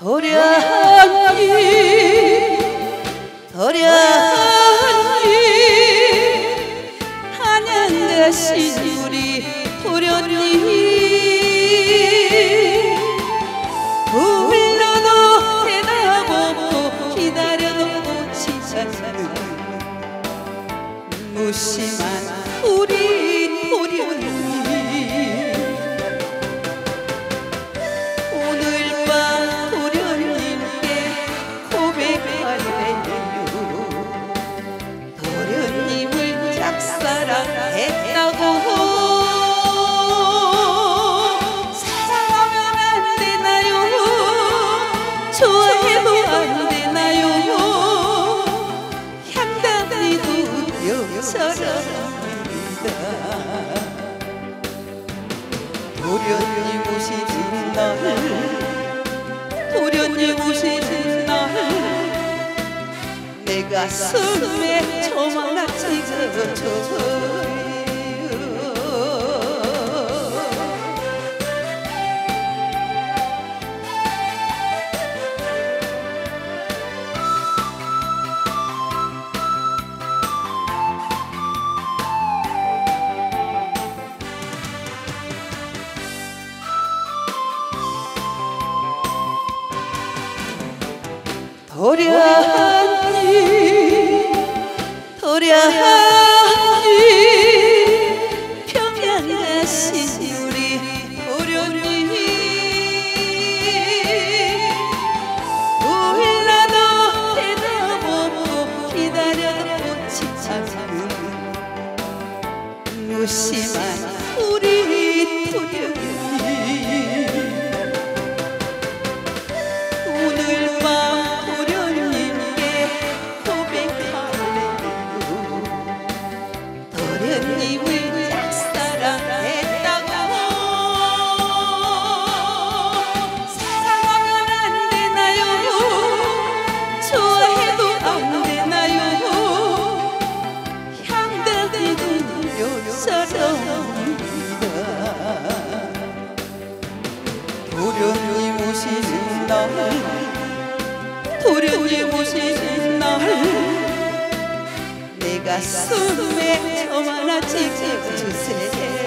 도련님 도련님 한양대신 우리 도련님. 불러도 대답없고 기다려도 칭찬을 무심한 우리 도련님. 좋아해도 안 되나요? 향단이도 여처럼입니다. 도련님 오시는 날 도련님 오시는 날 내 가슴에 저 도련님 도련님 평양 가신 우리 도련님 울라도 대답 없고 기다려도 지쳐는 무심한 날 도련님 오시는 날내 가슴에 점 하나 찍어주세요